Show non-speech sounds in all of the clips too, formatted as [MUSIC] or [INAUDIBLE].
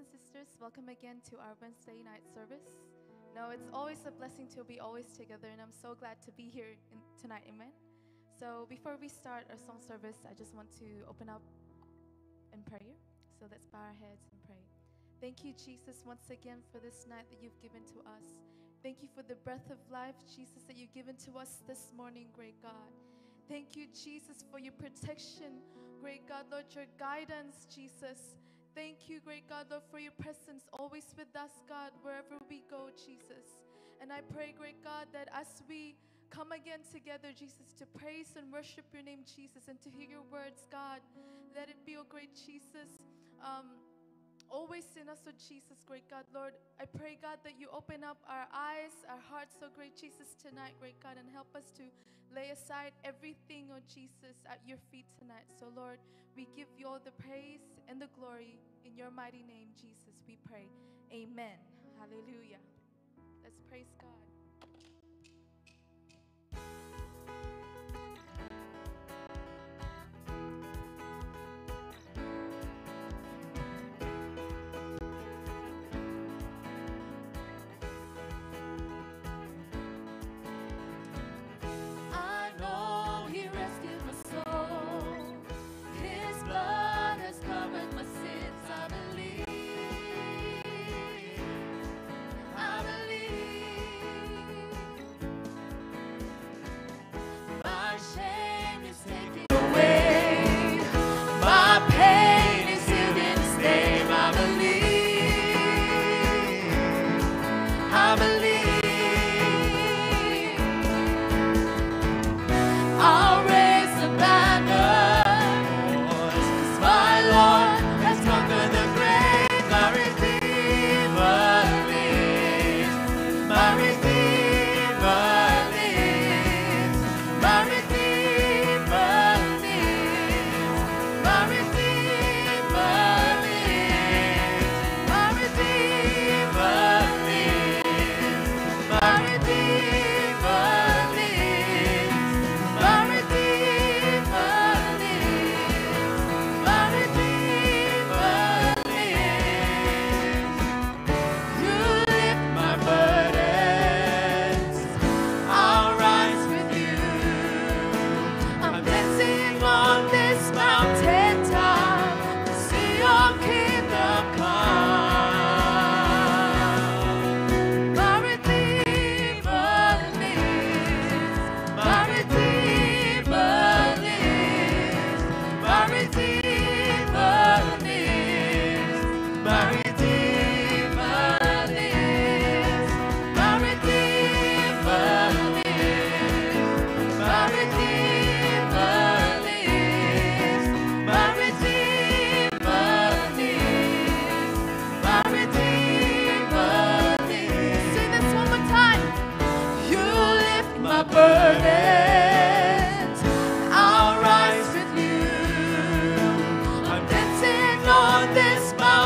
and sisters. Welcome again to our Wednesday night service. No, it's always a blessing to be always together, and I'm so glad to be here in, tonight. Amen. So, before we start our song service, I just want to open up in prayer. So, let's bow our heads and pray. Thank you, Jesus, once again for this night that you've given to us. Thank you for the breath of life, Jesus, that you've given to us this morning, great God. Thank you, Jesus, for your protection, great God, Lord, your guidance, Jesus. Thank you, great God, Lord, for your presence always with us, God, wherever we go, Jesus. And I pray, great God, that as we come again together, Jesus, to praise and worship your name, Jesus, and to hear your words, God, let it be, oh great Jesus. Um, always in us, oh Jesus, great God, Lord. I pray, God, that you open up our eyes, our hearts, oh great Jesus, tonight, great God, and help us to lay aside everything, oh Jesus, at your feet tonight. So, Lord, we give you all the praise and the glory. In your mighty name, Jesus, we pray. Amen. Hallelujah. Let's praise God.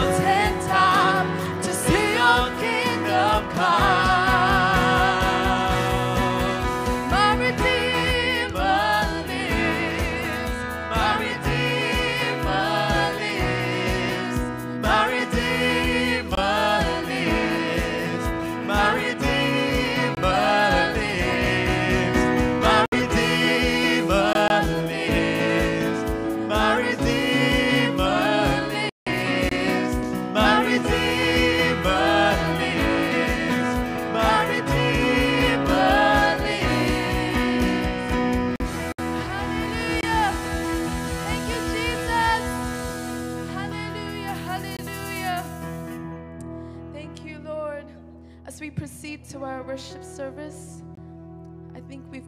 mountain.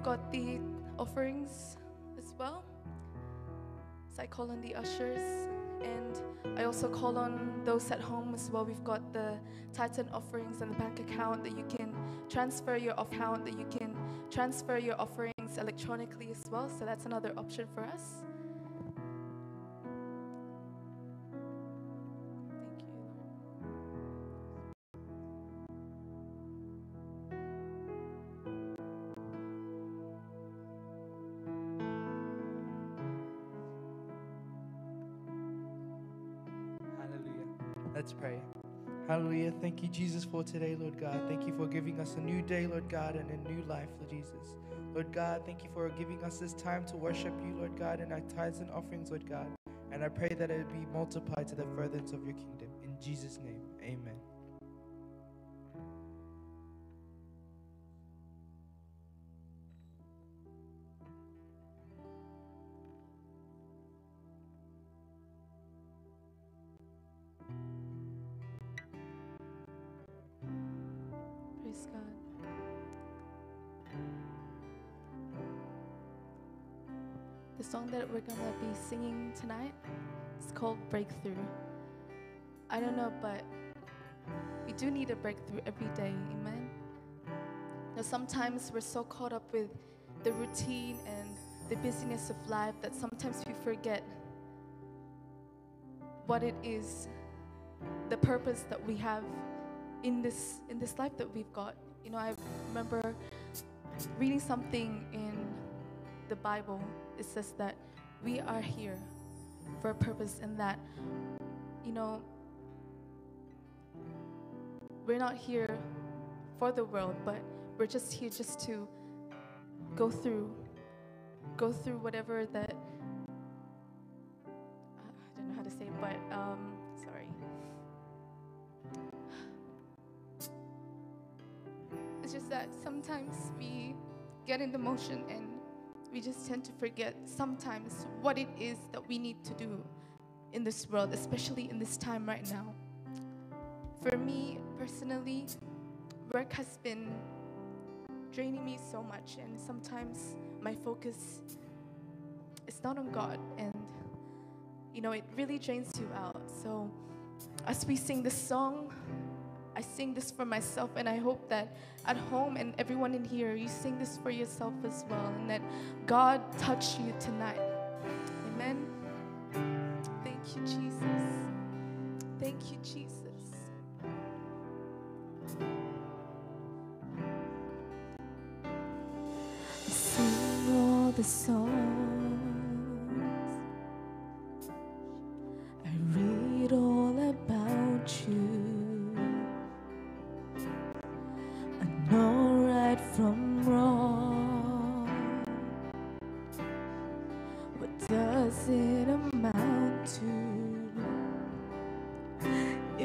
Got the offerings as well. So I call on the ushers and I also call on those at home as well. We've got the Titan offerings and the bank account that you can transfer your account, that you can transfer your offerings electronically as well. So that's another option for us. Let's pray. Hallelujah. Thank you, Jesus, for today, Lord God. Thank you for giving us a new day, Lord God, and a new life, Lord Jesus. Lord God, thank you for giving us this time to worship you, Lord God, and our tithes and offerings, Lord God. And I pray that it be multiplied to the furtherance of your kingdom. In Jesus' name, amen. Song that we're going to be singing tonight is called Breakthrough. I don't know, but we do need a breakthrough every day. Amen. Now, sometimes we're so caught up with the routine and the busyness of life that sometimes we forget what it is, the purpose that we have in this in this life that we've got. You know, I remember reading something in the Bible it says that we are here for a purpose and that, you know, we're not here for the world, but we're just here just to go through, go through whatever that, I don't know how to say it, but um, sorry. It's just that sometimes we get in the motion and we just tend to forget sometimes what it is that we need to do in this world, especially in this time right now. For me personally, work has been draining me so much, and sometimes my focus is not on God, and you know, it really drains you out. So, as we sing this song, I sing this for myself, and I hope that at home and everyone in here, you sing this for yourself as well, and that God touch you tonight.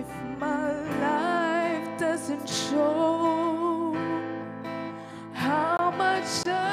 if my life doesn't show how much I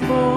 there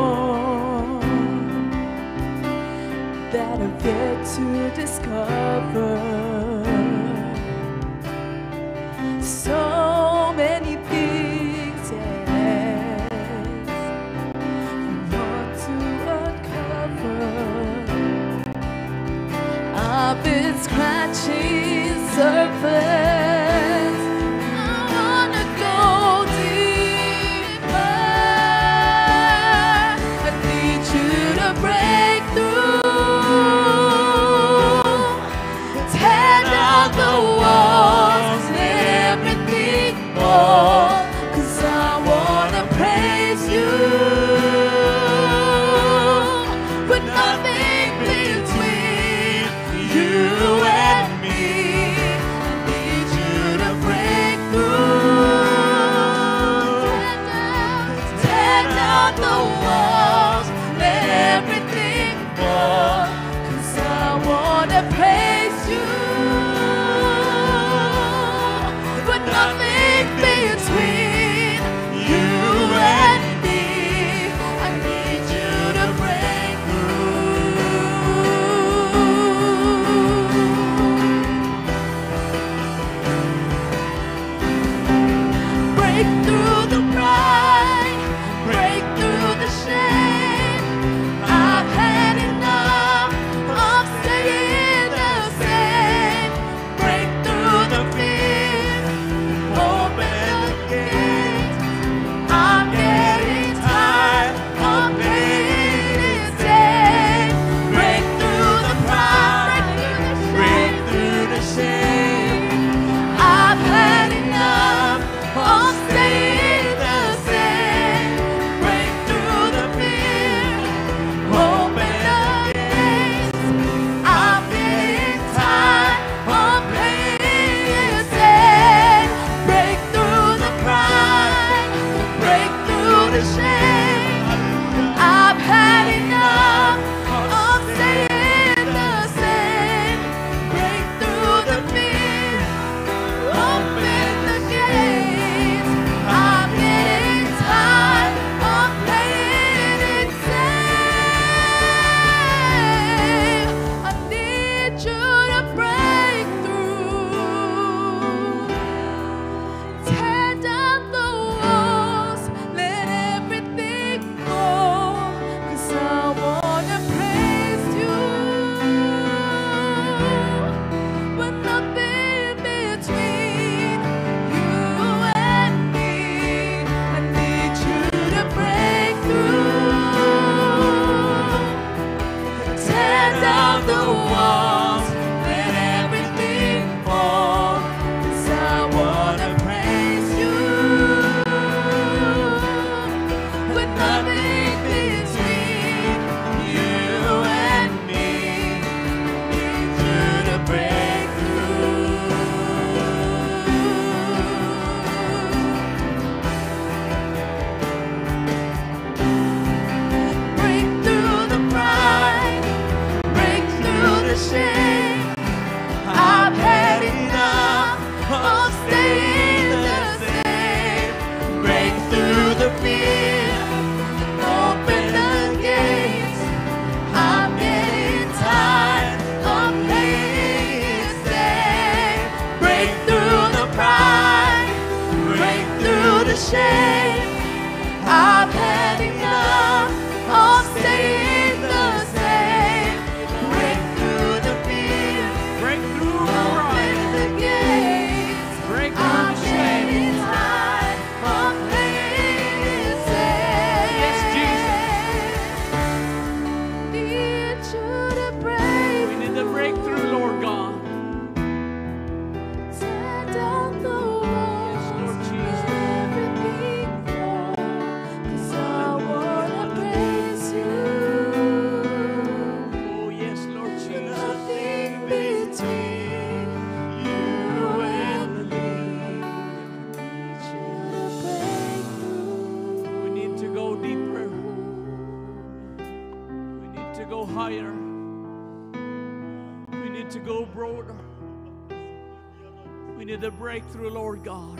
breakthrough, Lord God.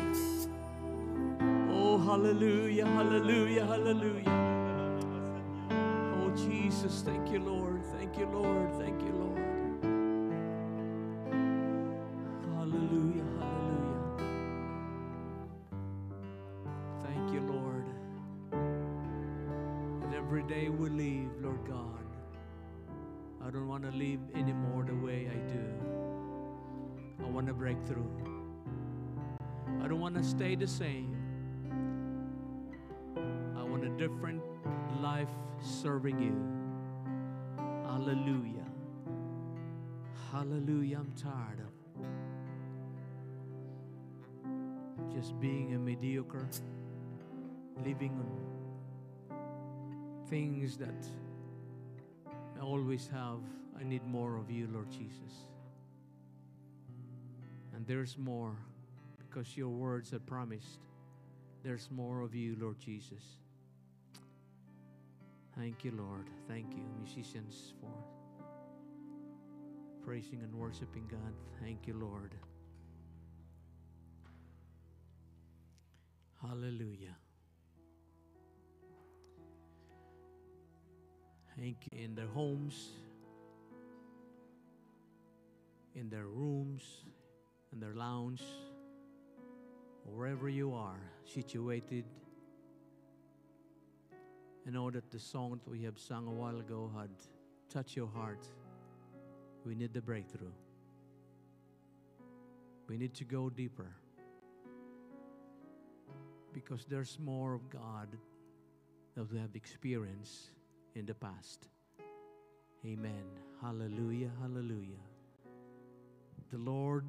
Oh, hallelujah, hallelujah, hallelujah. Oh, Jesus. Thank you, Lord. Thank you, Lord. Thank you, Lord. Hallelujah. Hallelujah. Thank you, Lord. And every day we leave, Lord God, I don't want to live anymore the way I do. I want to break through. I don't want to stay the same. I want a different life serving you. Hallelujah. Hallelujah. I'm tired of just being a mediocre, living on things that I always have. I need more of you, Lord Jesus. And there's more because your words are promised. There's more of you, Lord Jesus. Thank you, Lord. Thank you, musicians, for praising and worshiping God. Thank you, Lord. Hallelujah. Thank you. In their homes, in their rooms, in their lounge, wherever you are situated. I know that the song that we have sung a while ago had touched your heart. We need the breakthrough. We need to go deeper because there's more of God that we have experienced in the past. Amen. Hallelujah. Hallelujah. The Lord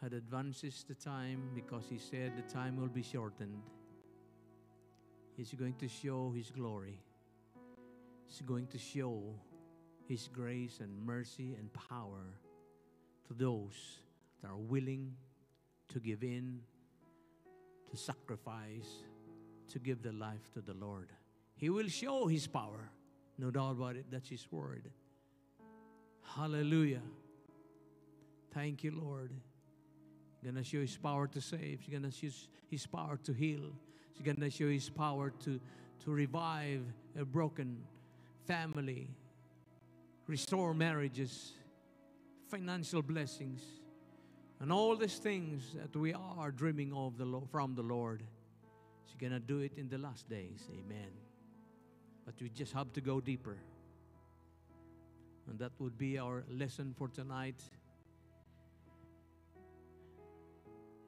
had advances the time because He said the time will be shortened. He's going to show His glory. He's going to show His grace and mercy and power to those that are willing to give in, to sacrifice, to give their life to the Lord. He will show His power. No doubt about it. That's His word. Hallelujah. Thank you, Lord. He's going to show His power to save. He's going to show His power to heal. He's going to show His power to, to revive a broken family, restore marriages, financial blessings, and all these things that we are dreaming of the Lord, from the Lord. He's going to do it in the last days. Amen. But we just have to go deeper. And that would be our lesson for tonight.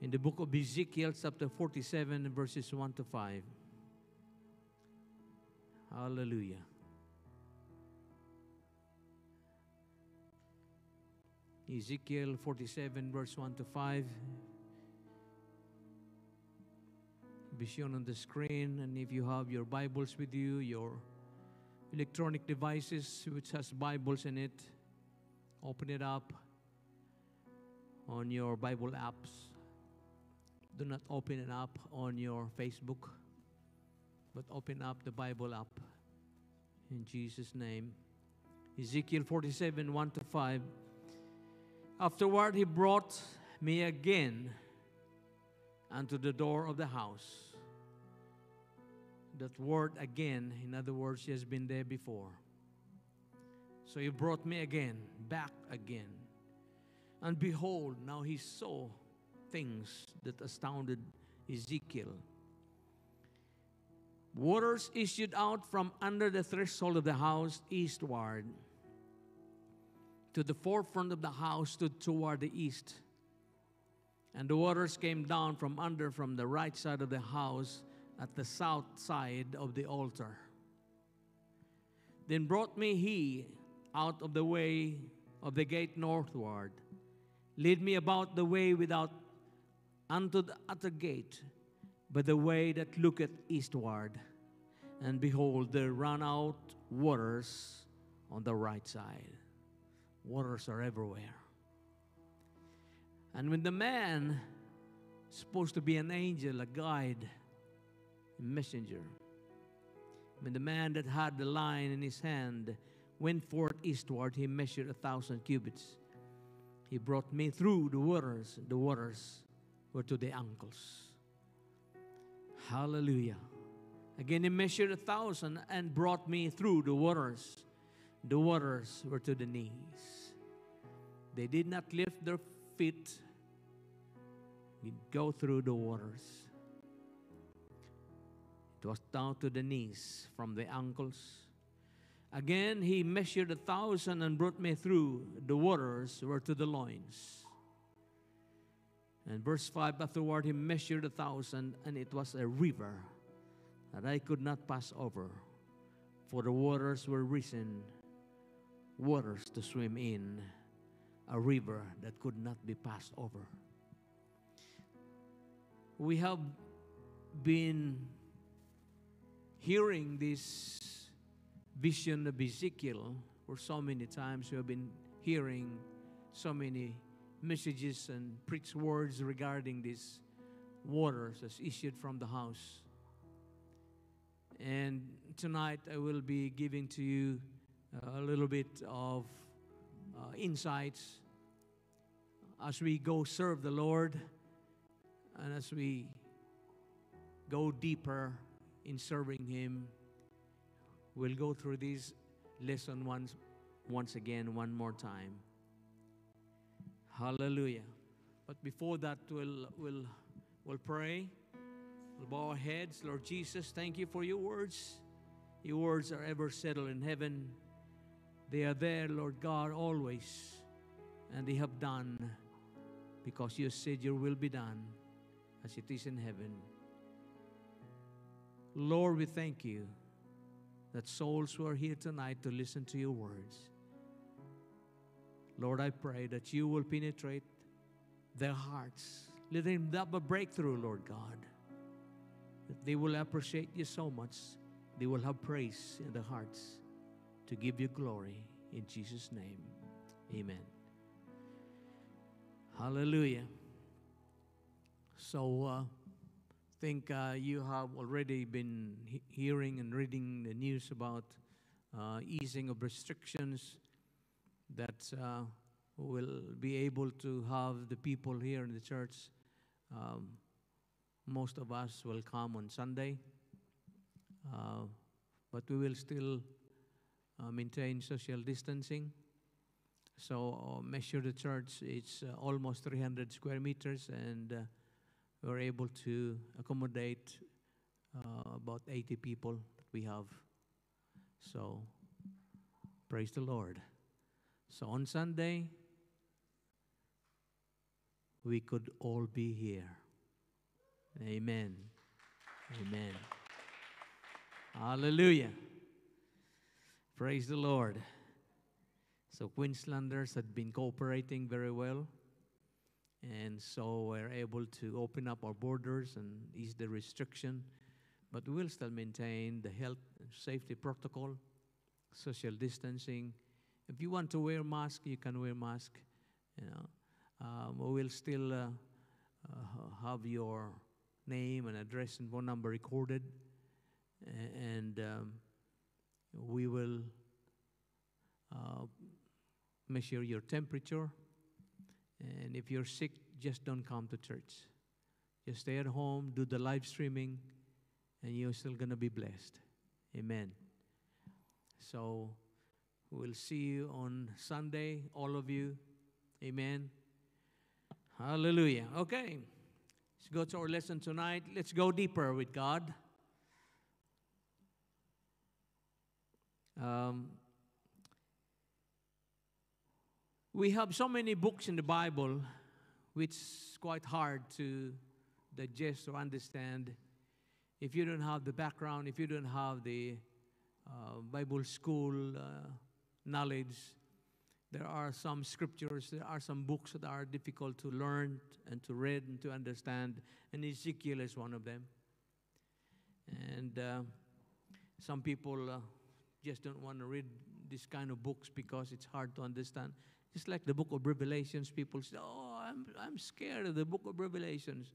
In the book of Ezekiel, chapter 47, verses 1 to 5. Hallelujah. Ezekiel 47, verse 1 to 5. Be shown on the screen, and if you have your Bibles with you, your electronic devices which has Bibles in it, open it up on your Bible apps do not open it up on your Facebook, but open up the Bible up in Jesus' name. Ezekiel 47 1 to 5. Afterward, he brought me again unto the door of the house. That word again, in other words, he has been there before. So he brought me again, back again. And behold, now he saw things that astounded Ezekiel. Waters issued out from under the threshold of the house eastward. To the forefront of the house stood toward the east. And the waters came down from under from the right side of the house at the south side of the altar. Then brought me he out of the way of the gate northward, lead me about the way without unto the utter gate by the way that looketh eastward. And behold, there run out waters on the right side. Waters are everywhere. And when the man, supposed to be an angel, a guide, a messenger, when the man that had the line in his hand went forth eastward, he measured a thousand cubits. He brought me through the waters, the waters were to the ankles. Hallelujah. Again, he measured a thousand and brought me through the waters. The waters were to the knees. They did not lift their feet, you go through the waters. It was down to the knees from the ankles. Again, he measured a thousand and brought me through the waters were to the loins. And verse 5 afterward, he measured a thousand, and it was a river that I could not pass over, for the waters were risen, waters to swim in, a river that could not be passed over. We have been hearing this vision of Ezekiel for so many times. We have been hearing so many messages and preached words regarding these waters as issued from the house. And tonight I will be giving to you uh, a little bit of uh, insights as we go serve the Lord and as we go deeper in serving Him. We'll go through this lesson once, once again, one more time. Hallelujah. But before that, we'll, we'll, we'll pray. We'll bow our heads. Lord Jesus, thank you for your words. Your words are ever settled in heaven. They are there, Lord God, always. And they have done because you said your will be done as it is in heaven. Lord, we thank you that souls who are here tonight to listen to your words. Lord, I pray that you will penetrate their hearts. Let them have a breakthrough, Lord God. That they will appreciate you so much. They will have praise in their hearts to give you glory. In Jesus' name, amen. Hallelujah. So, uh, think uh, you have already been he- hearing and reading the news about uh, easing of restrictions that uh, will be able to have the people here in the church. Um, most of us will come on Sunday, uh, but we will still uh, maintain social distancing. So, uh, measure the church, it's uh, almost 300 square meters, and uh, we're able to accommodate about 80 people that we have. So, praise the Lord. So, on Sunday, we could all be here. Amen. Amen. Hallelujah. Praise the Lord. So, Queenslanders had been cooperating very well. And so we're able to open up our borders and ease the restriction, but we will still maintain the health and safety protocol, social distancing. If you want to wear mask, you can wear mask. You know, um, we will still uh, uh, have your name and address and phone number recorded, and um, we will uh, measure your temperature. And if you're sick, just don't come to church. Just stay at home, do the live streaming, and you're still going to be blessed. Amen. So we'll see you on Sunday, all of you. Amen. Hallelujah. Okay. Let's go to our lesson tonight. Let's go deeper with God. Um, we have so many books in the Bible which is quite hard to digest or understand if you don't have the background, if you don't have the uh, Bible school uh, knowledge. There are some scriptures, there are some books that are difficult to learn and to read and to understand, and Ezekiel is one of them. And uh, some people uh, just don't want to read this kind of books because it's hard to understand. Just like the book of Revelations, people say, Oh, I'm, I'm scared of the book of Revelations.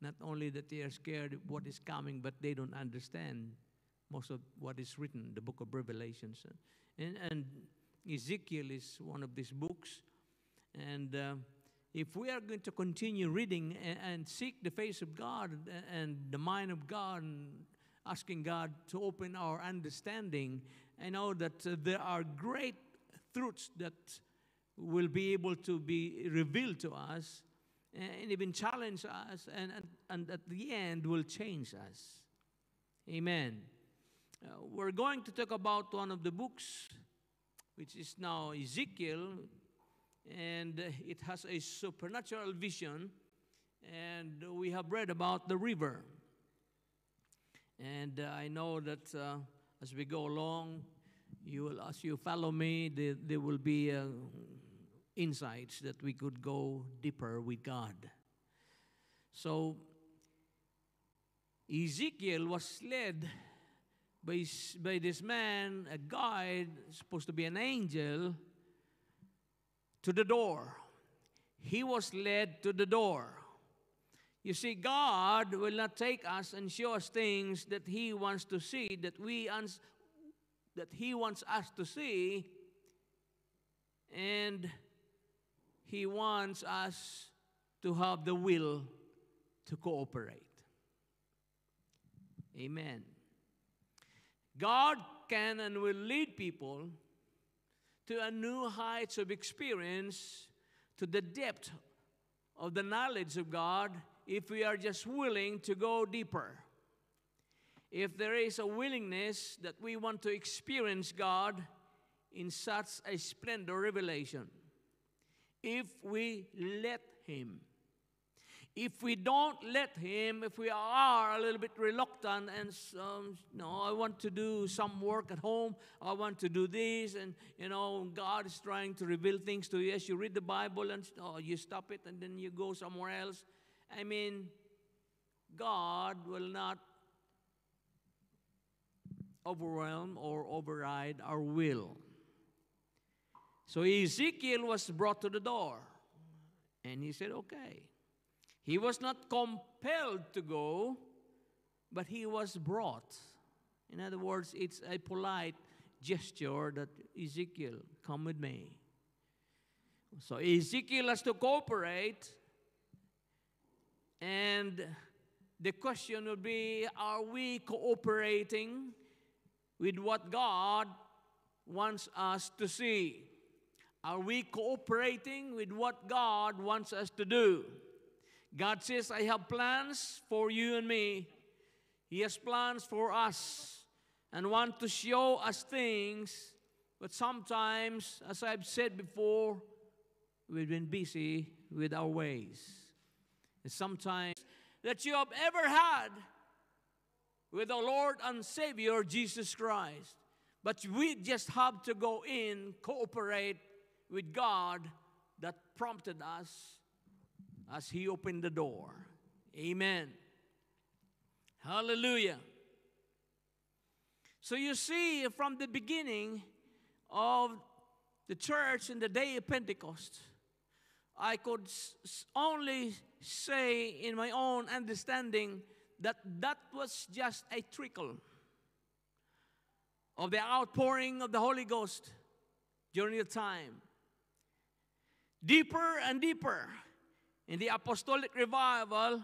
Not only that they are scared of what is coming, but they don't understand most of what is written the book of Revelations. And, and Ezekiel is one of these books. And uh, if we are going to continue reading and, and seek the face of God and, the mind of God and asking God to open our understanding. I know that uh, there are great truths that will be able to be revealed to us and even challenge us, and, and, and at the end will change us. Amen. Uh, we're going to talk about one of the books, which is now Ezekiel, and it has a supernatural vision, and we have read about the river. And uh, I know that uh, as we go along, you will, as you follow me, there, there will be uh, insights that we could go deeper with God. So, Ezekiel was led by, by this man, a guide, supposed to be an angel, to the door. He was led to the door. You see, God will not take us and show us things that He wants to see, that we uns- that He wants us to see, and He wants us to have the will to cooperate. Amen. God can and will lead people to a new heights of experience, to the depth of the knowledge of God, if we are just willing to go deeper. If there is a willingness that we want to experience God in such a splendor revelation, if we let Him. If we don't let Him, if we are a little bit reluctant and um, no, I want to do some work at home, I want to do this, and you know, God is trying to reveal things to you as you read the Bible, and oh, you stop it, and then you go somewhere else. I mean, God will not overwhelm or override our will. So Ezekiel was brought to the door, and he said, Okay. He was not compelled to go, but he was brought. In other words, it's a polite gesture that Ezekiel, come with me. So Ezekiel has to cooperate, and the question would be are we cooperating with what God wants us to see? Are we cooperating with what God wants us to do? God says, I have plans for you and me. He has plans for us and want to show us things, but sometimes, as I've said before, we've been busy with our ways. And sometimes that you have ever had with the Lord and Savior Jesus Christ. But we just have to go in, cooperate with God that prompted us as He opened the door. Amen. Hallelujah. So you see, from the beginning of the church in the day of Pentecost, I could only say in my own understanding that that was just a trickle of the outpouring of the Holy Ghost during the time. Deeper and deeper in the apostolic revival,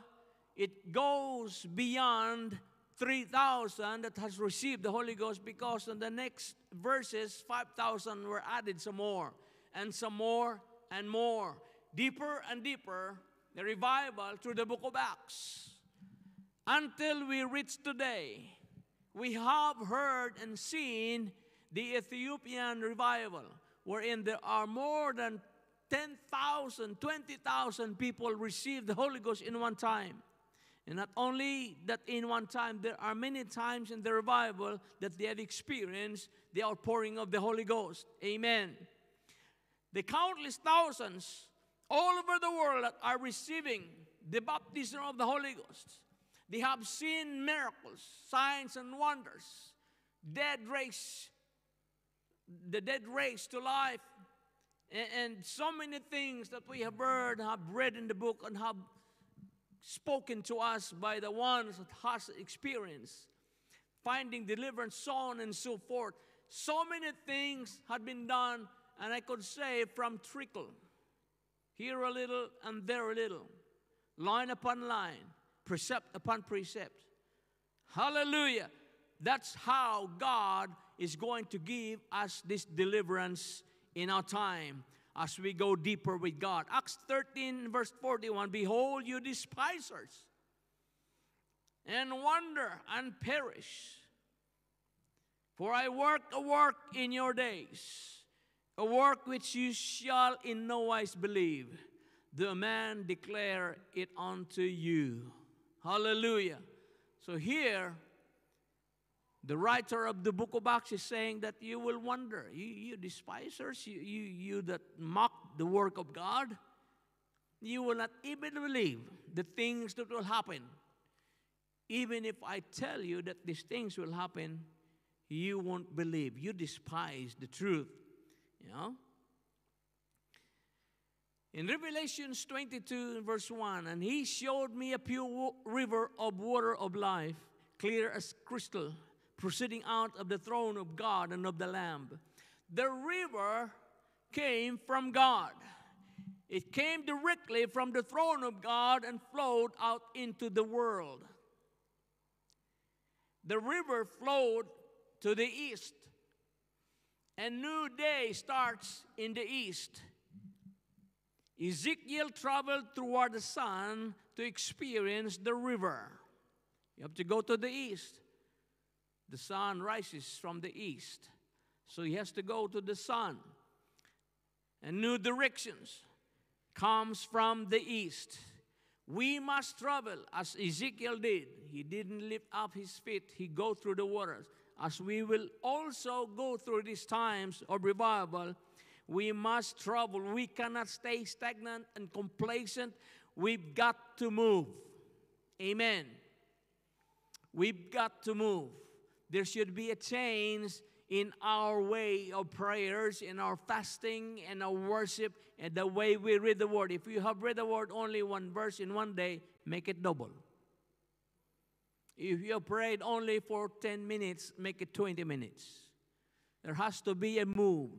it goes beyond 3,000 that has received the Holy Ghost because in the next verses, 5,000 were added some more, and some more, and more. Deeper and deeper, the revival through the book of Acts. Until we reach today, we have heard and seen the Ethiopian revival, wherein there are more than 10,000, 20,000 people receive the Holy Ghost in one time. And not only that in one time, there are many times in the revival that they have experienced the outpouring of the Holy Ghost. Amen. The countless thousands all over the world that are receiving the baptism of the Holy Ghost. They have seen miracles, signs, and wonders. Dead raised, the dead raised to life, and, so many things that we have heard, have read in the book, and have spoken to us by the ones that has experience, finding deliverance, so on and so forth. So many things had been done, and I could say from trickle, here a little and there a little, line upon line, precept upon precept. Hallelujah. That's how God is going to give us this deliverance in our time as we go deeper with God. Acts 13, verse 41 Behold, you despisers, and wonder and perish. For I work a work in your days, a work which you shall in no wise believe. The man declare it unto you. Hallelujah. So here, the writer of the book of Acts is saying that you will wonder, you, you despisers, you, you, you that mock the work of God, you will not even believe the things that will happen. Even if I tell you that these things will happen, you won't believe. You despise the truth. You know? In Revelations 22, verse 1, and he showed me a pure river of water of life, clear as crystal, proceeding out of the throne of God and of the Lamb. The river came from God. It came directly from the throne of God and flowed out into the world. The river flowed to the east. A new day starts in the east. Ezekiel traveled toward the sun to experience the river. You have to go to the east. The sun rises from the east. So he has to go to the sun. And new directions comes from the east. We must travel as Ezekiel did. He didn't lift up his feet, he go through the waters. As we will also go through these times of revival, we must travel. We cannot stay stagnant and complacent. We've got to move. Amen. We've got to move. There should be a change in our way of prayers, in our fasting, and our worship, and the way we read the word. If you have read the word only one verse in one day, make it double. If you have prayed only for 10 minutes, make it 20 minutes. There has to be a move.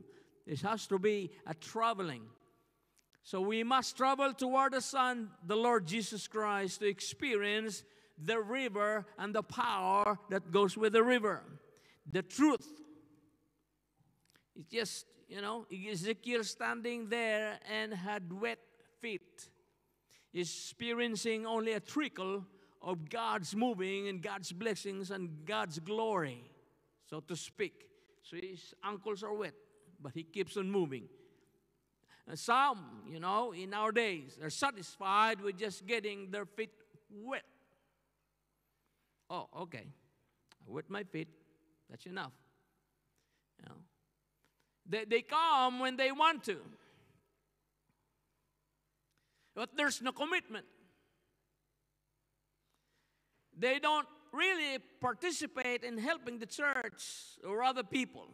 There has to be a traveling. So we must travel toward the Son, the Lord Jesus Christ, to experience the river and the power that goes with the river. The truth. It's just, you know, Ezekiel standing there and had wet feet, experiencing only a trickle of God's moving and God's blessings and God's glory, so to speak. So his ankles are wet, but he keeps on moving. And some, you know, in our days, are satisfied with just getting their feet wet. Oh, okay. I wet my feet. That's enough. You know. They, they come when they want to. But there's no commitment. They don't really participate in helping the church or other people.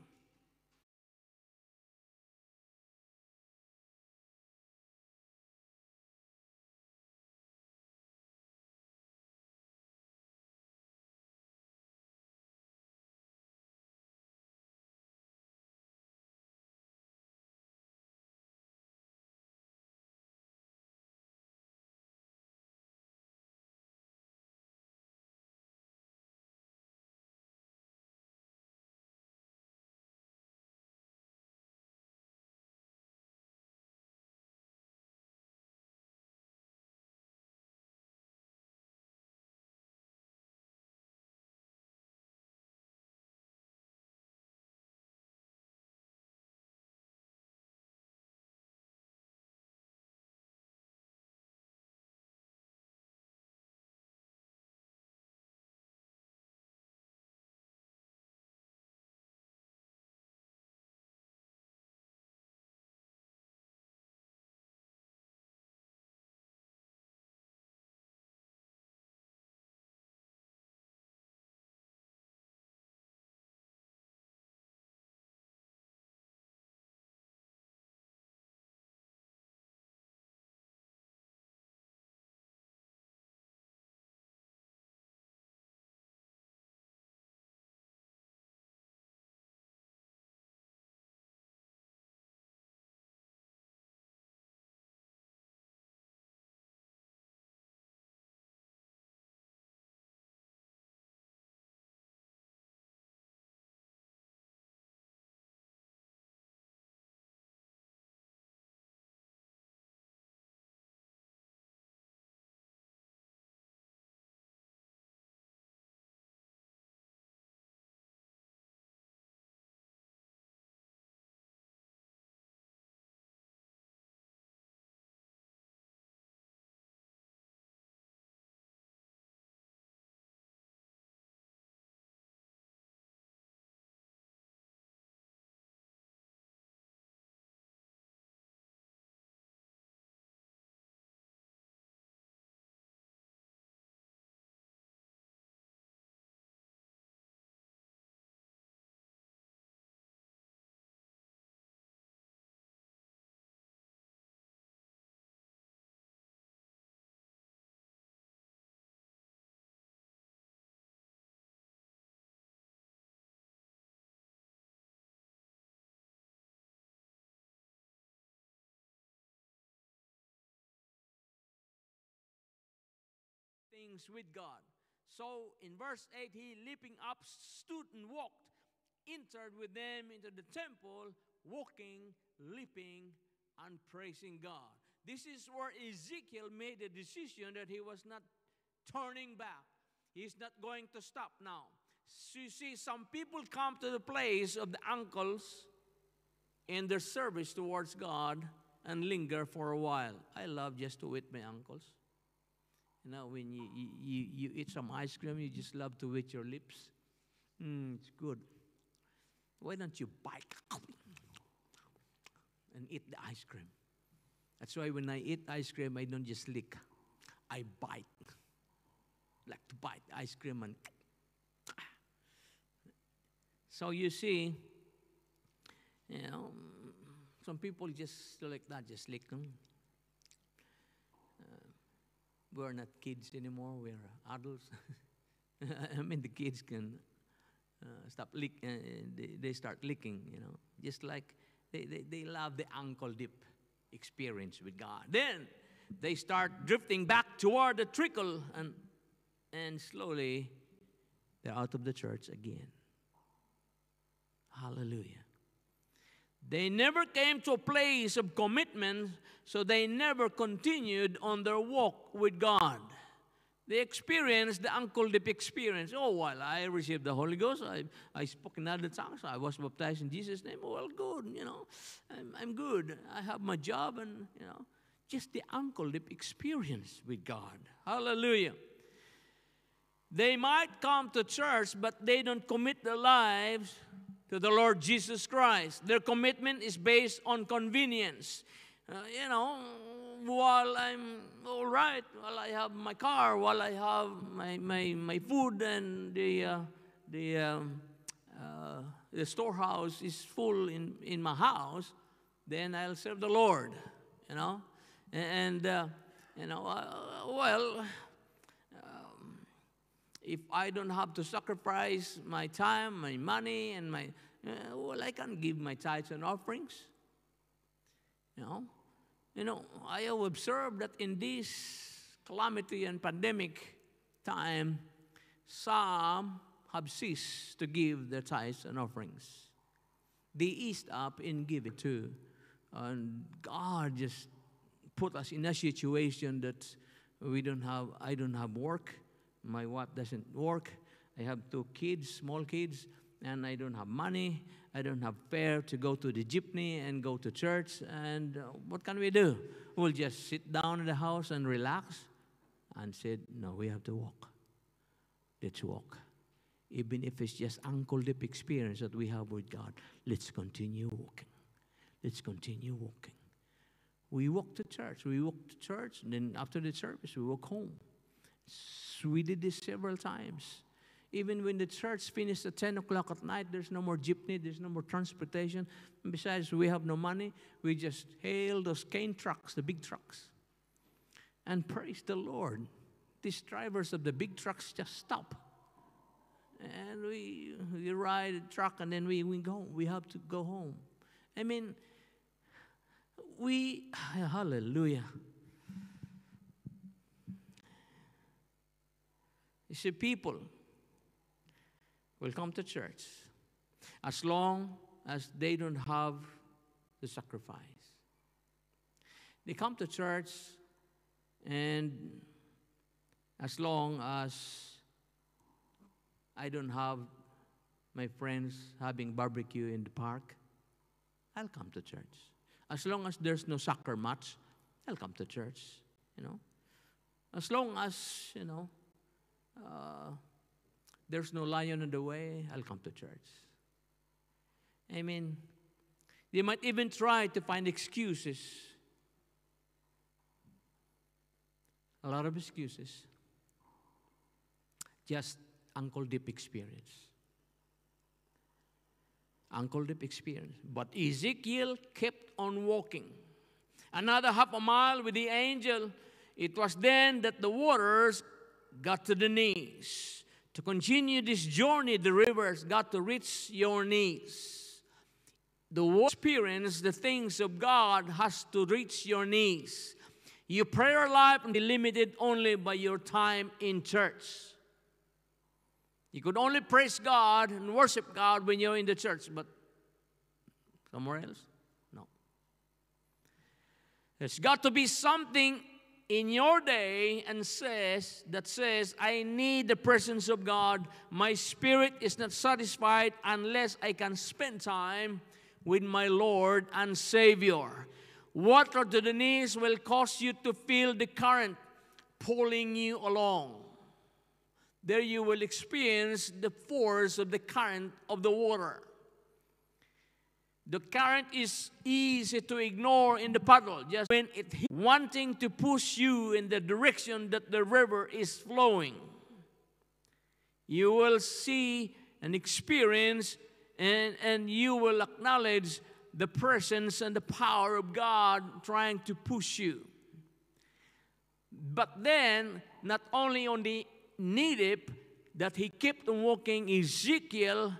With God. So in verse 8, he leaping up stood and walked, entered with them into the temple, walking, leaping, and praising God. This is where Ezekiel made a decision that he was not turning back. He's not going to stop now. So you see, some people come to the place of the uncles in their service towards God and linger for a while. I love just to wet my uncles. You know, when you, you, you eat some ice cream, you just love to wet your lips. Mm, it's good. Why don't you bite and eat the ice cream? That's why when I eat ice cream, I don't just lick, I bite. Like to bite ice cream and. So you see, you know, some people just like that, just lick them. We're not kids anymore, we're adults. [LAUGHS] I mean, the kids can uh, stop lick, uh, they, they start licking, you know, just like they, they, they love the ankle dip experience with God. Then they start drifting back toward the trickle, and, and slowly they're out of the church again. Hallelujah. They never came to a place of commitment, so they never continued on their walk with God. They experienced the Uncle Dip experience. Oh, well, I received the Holy Ghost, I, I spoke in other tongues, I was baptized in Jesus' name. Oh, well, good, you know, I'm, I'm good. I have my job, and, you know, just the Uncle Dip experience with God. Hallelujah. They might come to church, but they don't commit their lives to the Lord Jesus Christ. Their commitment is based on convenience. Uh, you know, while I'm all right, while I have my car, while I have my, my, my food and the, uh, the, um, uh, the storehouse is full in, in my house, then I'll serve the Lord, you know. And, uh, you know, uh, well, if I don't have to sacrifice my time, my money, and my, uh, well, I can give my tithes and offerings, you know. You know, I have observed that in this calamity and pandemic time, some have ceased to give their tithes and offerings. They eased up in giving too. And God just put us in a situation that we don't have, I don't have work, my wife doesn't work, I have two kids, small kids, and I don't have money. I don't have fare to go to the jeepney and go to church. And uh, what can we do? We'll just sit down in the house and relax. And said, no, we have to walk. Let's walk. Even if it's just Uncle Dip experience that we have with God, let's continue walking. Let's continue walking. We walk to church. We walk to church, and then after the service, we walk home. We did this several times. Even when the church finished at 10 o'clock at night, there's no more jeepney, there's no more transportation. And besides, we have no money. We just hail those cane trucks, the big trucks. And praise the Lord. These drivers of the big trucks just stop. And we, we ride a truck and then we, we go. We have to go home. I mean, we, [SIGHS] hallelujah. You see, people, will come to church as long as they don't have the sacrifice. They come to church and as long as I don't have my friends having barbecue in the park, I'll come to church. As long as there's no soccer match, I'll come to church, you know. As long as, you know, uh, there's no lion in the way, I'll come to church. I mean, they might even try to find excuses. A lot of excuses. Just Uncle Deep experience. Uncle Deep experience. But Ezekiel kept on walking. Another half a mile with the angel. It was then that the waters got to the knees. To continue this journey, the rivers got to reach your knees. The experience, the things of God has to reach your knees. Your prayer life be limited only by your time in church. You could only praise God and worship God when you're in the church, but somewhere else? No. There's got to be something in your day and says that says I need the presence of God. My spirit is not satisfied unless I can spend time with my Lord and Savior. Water to the knees will cause you to feel the current pulling you along. There you will experience the force of the current of the water. The current is easy to ignore in the puddle, just when it wanting to push you in the direction that the river is flowing. You will see and experience, and, and you will acknowledge the presence and the power of God trying to push you. But then, not only on the Nidip that he kept on walking, Ezekiel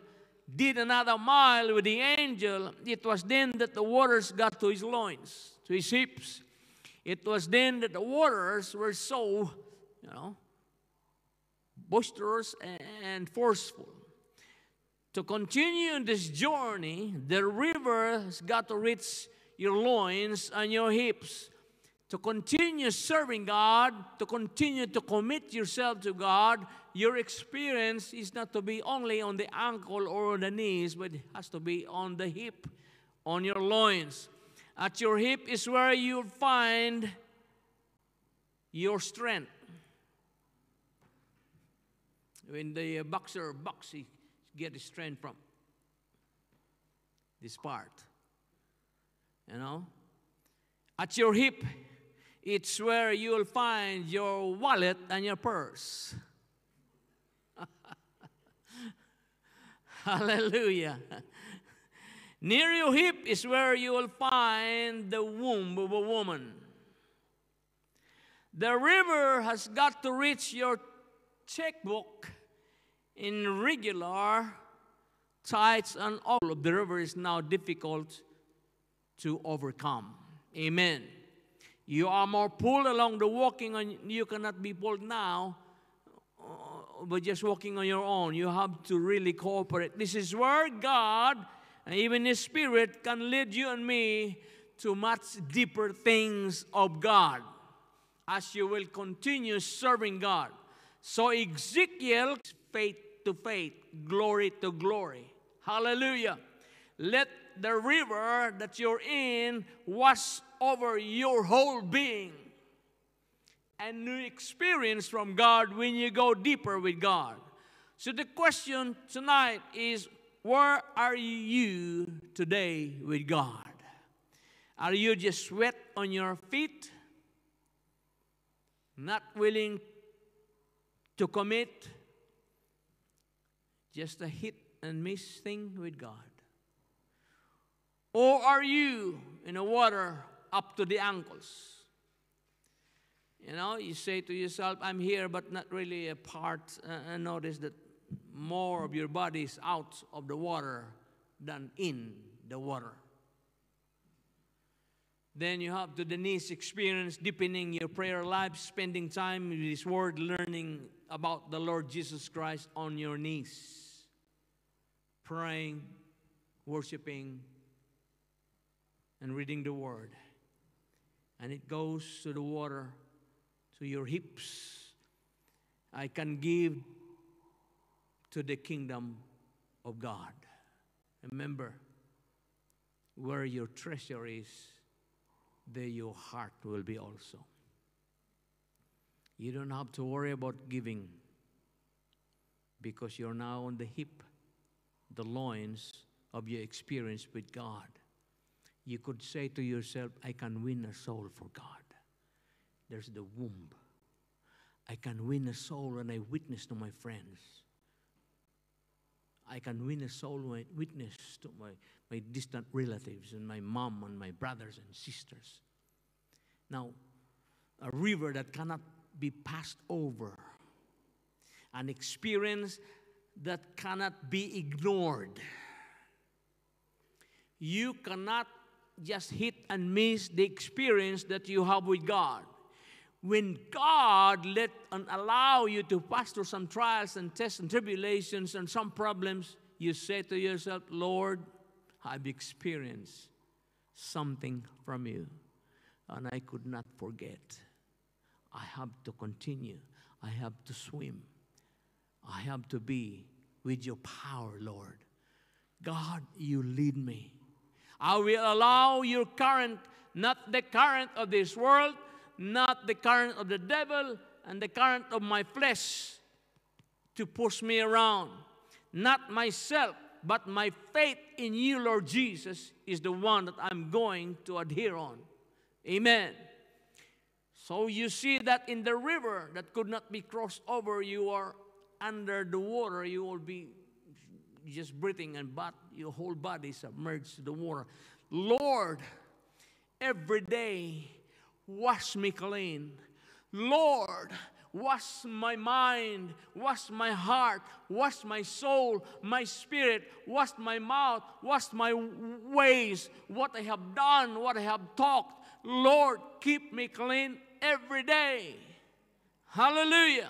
did another mile with the angel, it was then that the waters got to his loins, to his hips. It was then that the waters were so, you know, boisterous and forceful. To continue in this journey, the river has got to reach your loins and your hips. To continue serving God, to continue to commit yourself to God, your experience is not to be only on the ankle or on the knees, but it has to be on the hip, on your loins. At your hip is where you'll find your strength. When the boxer boxes, he get strength from this part. You know? At your hip, it's where you'll find your wallet and your purse. [LAUGHS] Hallelujah. Near your hip is where you will find the womb of a woman. The river has got to reach your checkbook in regular tides and all of the river is now difficult to overcome. Amen. You are more pulled along the walking and you cannot be pulled now uh, but just walking on your own. You have to really cooperate. This is where God and even His Spirit can lead you and me to much deeper things of God as you will continue serving God. So, Ezekiel, faith to faith, glory to glory. Hallelujah. Let the river that you're in wash over your whole being and new experience from God when you go deeper with God. So the question tonight is where are you today with God? Are you just wet on your feet? Not willing to commit? Just a hit and miss thing with God? Or are you in the water up to the ankles? You know, you say to yourself, I'm here, but not really a part. Uh, and notice that more of your body is out of the water than in the water. Then you have to the knees experience deepening your prayer life, spending time with His Word, learning about the Lord Jesus Christ on your knees, praying, worshiping, and reading the Word. And it goes to the water to your hips, I can give to the kingdom of God. Remember, where your treasure is, there your heart will be also. You don't have to worry about giving because you're now on the hip, the loins of your experience with God. You could say to yourself, I can win a soul for God there's the womb. I can win a soul and I witness to my friends. I can win a soul when I witness to my, my distant relatives and my mom and my brothers and sisters. Now, a river that cannot be passed over, an experience that cannot be ignored. You cannot just hit and miss the experience that you have with God. when God let and allow you to pass through some trials and tests and tribulations and some problems, you say to yourself, Lord, I've experienced something from you, and I could not forget. I have to continue. I have to swim. I have to be with your power, Lord. God, you lead me. I will allow your current, not the current of this world, not the current of the devil, and the current of my flesh to push me around. Not myself, but my faith in you, Lord Jesus, is the one that I'm going to adhere on. Amen. So you see that in the river that could not be crossed over, you are under the water, you will be just breathing and but your whole body submerged to the water. Lord, every day wash me clean. Lord, wash my mind, wash my heart, wash my soul, my spirit, wash my mouth, wash my ways, what I have done, what I have talked. Lord, keep me clean every day. Hallelujah.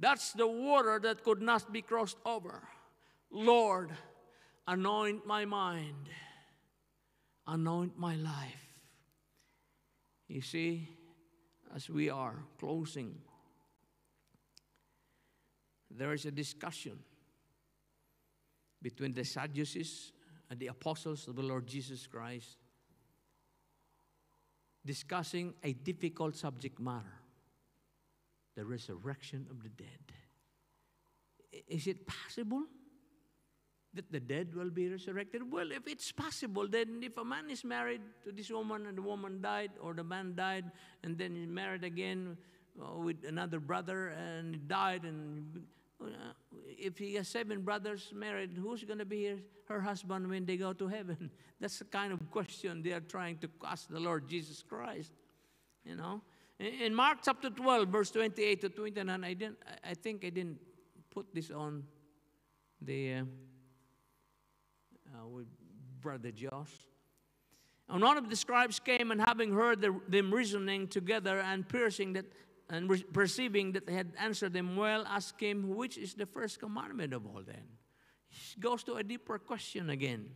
That's the water that could not be crossed over. Lord, anoint my mind, anoint my life. You see, as we are closing, there is a discussion between the Sadducees and the apostles of the Lord Jesus Christ discussing a difficult subject matter the resurrection of the dead. Is it possible that the dead will be resurrected? Well, if it's possible, then if a man is married to this woman and the woman died, or the man died and then he married again uh, with another brother and he died, and uh, if he has seven brothers married, who's going to be her, husband when they go to heaven? [LAUGHS] That's the kind of question they are trying to ask the Lord Jesus Christ. You know, in, in Mark chapter 12, verse 28 to 29, I didn't. I think I didn't put this on the. Uh, uh, with Brother Josh. And one of the scribes came and having heard the, them reasoning together and piercing that and re- perceiving that they had answered them well, asked him, which is the first commandment of all then? He goes to a deeper question again.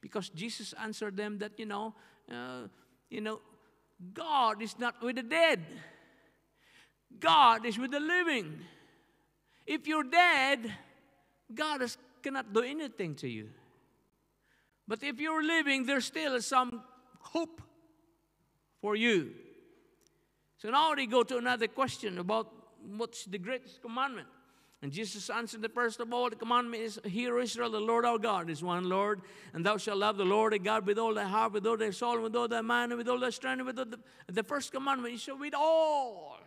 Because Jesus answered them that, you know, uh, you know, God is not with the dead. God is with the living. If you're dead, God is, cannot do anything to you. But if you're living, there's still some hope for you. So now they go to another question about what's the greatest commandment. And Jesus answered the first of all, the commandment is, Hear Israel, the Lord our God is one Lord, and thou shalt love the Lord thy God with all thy heart, with all thy soul, with all thy mind, and with all thy strength, with all the, the first commandment is with all.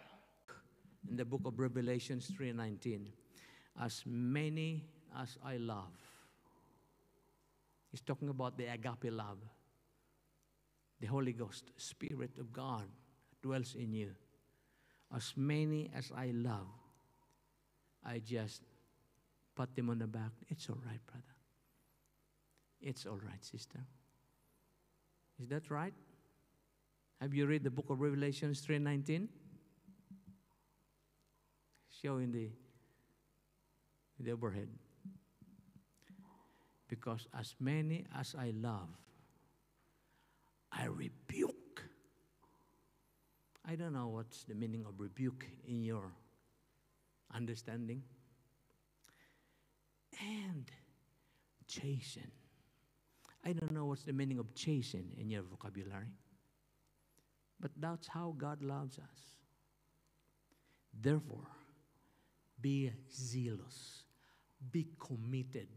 In the book of Revelations 3.19, as many as I love, He's talking about the agape love. The Holy Ghost, Spirit of God, dwells in you. As many as I love, I just pat them on the back. It's all right, brother. It's all right, sister. Is that right? Have you read the book of Revelations 3:19? Showing the the overhead because as many as I love, I rebuke. I don't know what's the meaning of rebuke in your understanding. And chasten. I don't know what's the meaning of chasten in your vocabulary. But that's how God loves us. Therefore, be zealous, be committed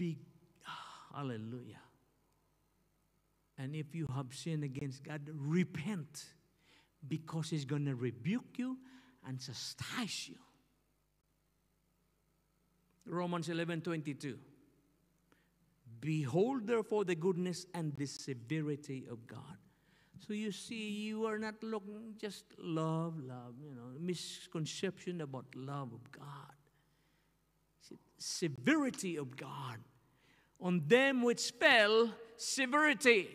big [SIGHS] hallelujah. And if you have sinned against God, repent because He's going to rebuke you and chastise you. Romans 11 22. Behold, therefore, the goodness and the severity of God. So you see, you are not looking just love, love, you know, misconception about love of God severity of God. On them which spell severity.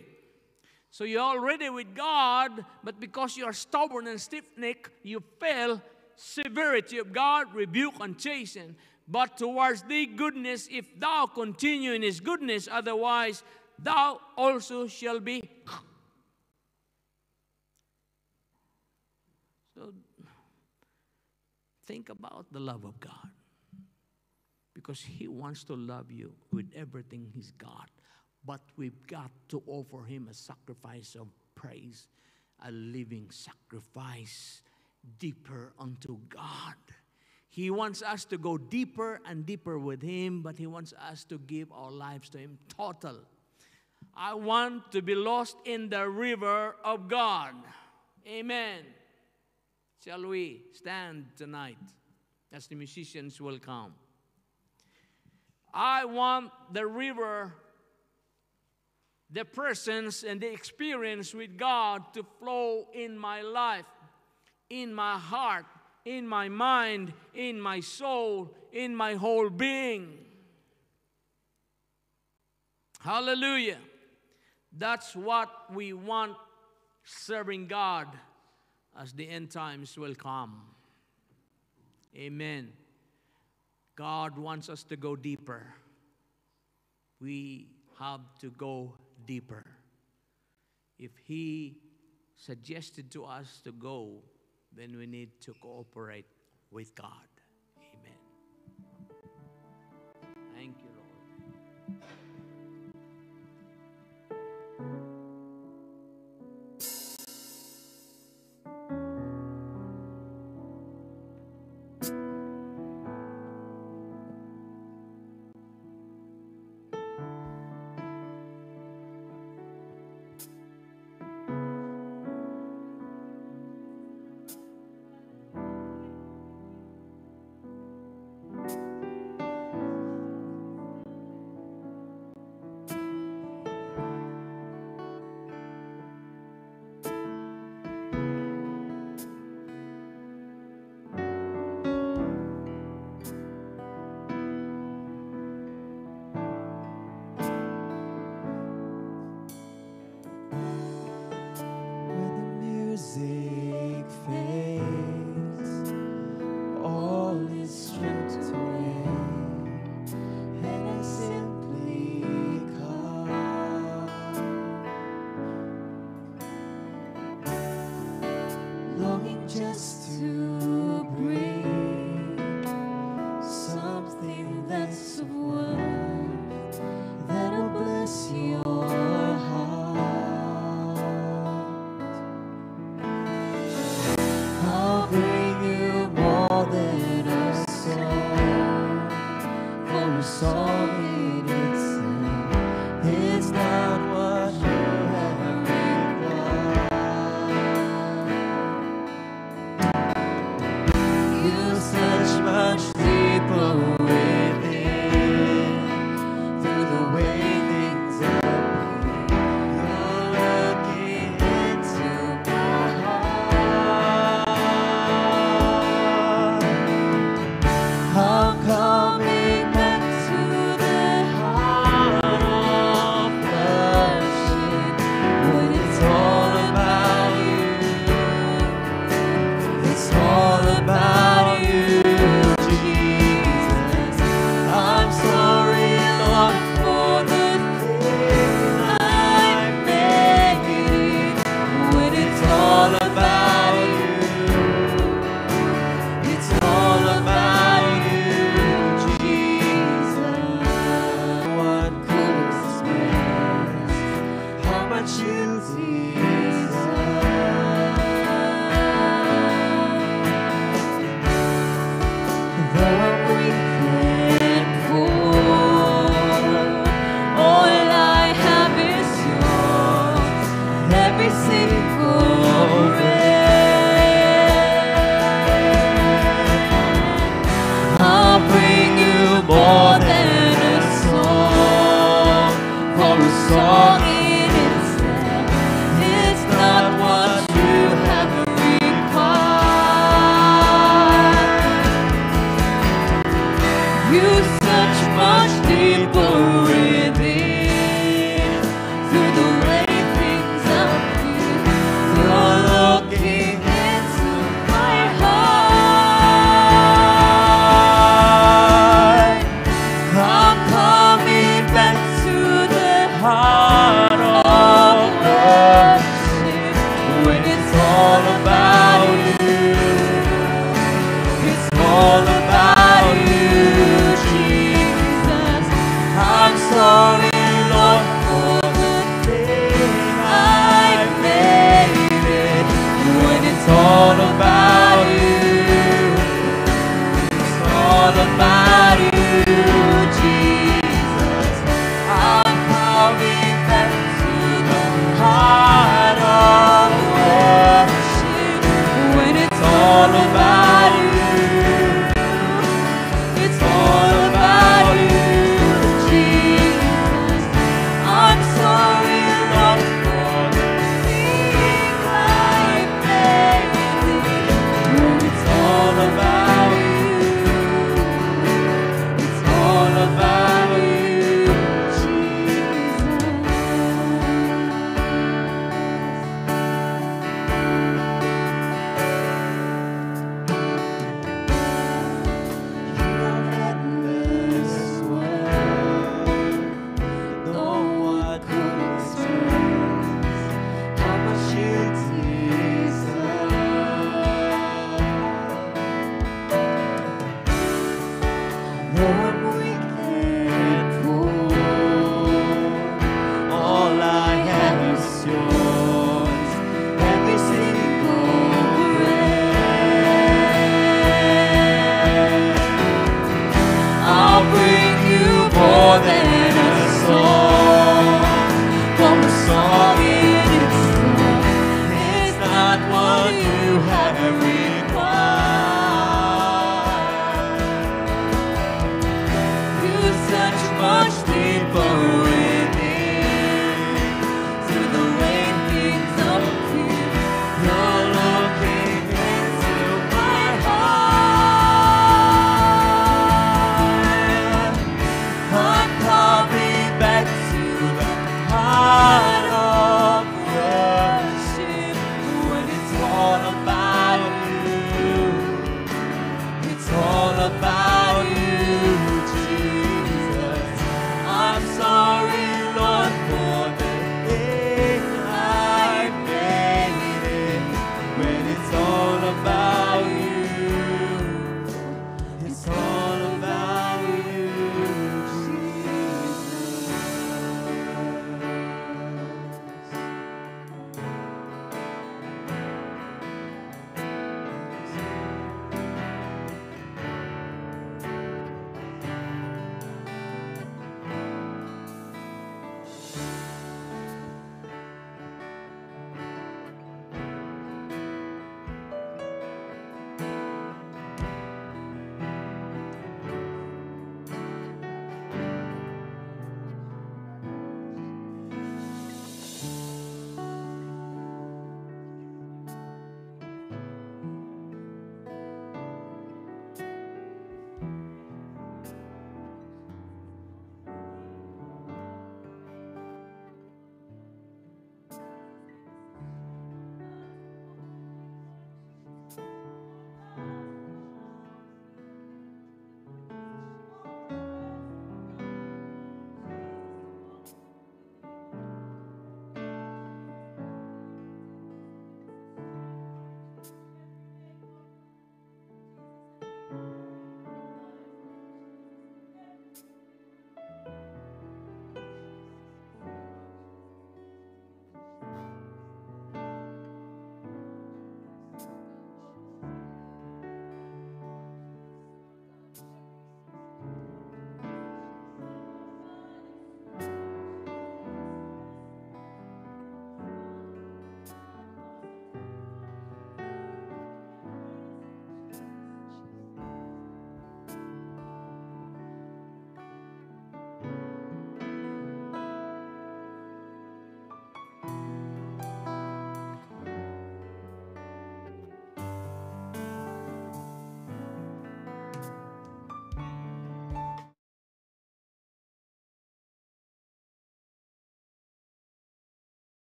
So you're already with God, but because you are stubborn and stiff necked, you fail. Severity of God, rebuke and chasten. But towards thee goodness, if thou continue in his goodness, otherwise thou also shall be. So think about the love of God. Because he wants to love you with everything he's got. But we've got to offer him a sacrifice of praise, a living sacrifice deeper unto God. He wants us to go deeper and deeper with him, but he wants us to give our lives to him total. I want to be lost in the river of God. Amen. Shall we stand tonight as the musicians will come? I want the river the presence and the experience with God to flow in my life, in my heart, in my mind, in my soul, in my whole being. Hallelujah. That's what we want serving God as the end times will come. Amen. God wants us to go deeper. We have to go deeper. If He suggested to us to go, then we need to cooperate with God. You search much deeper